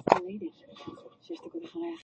ってもいいですか？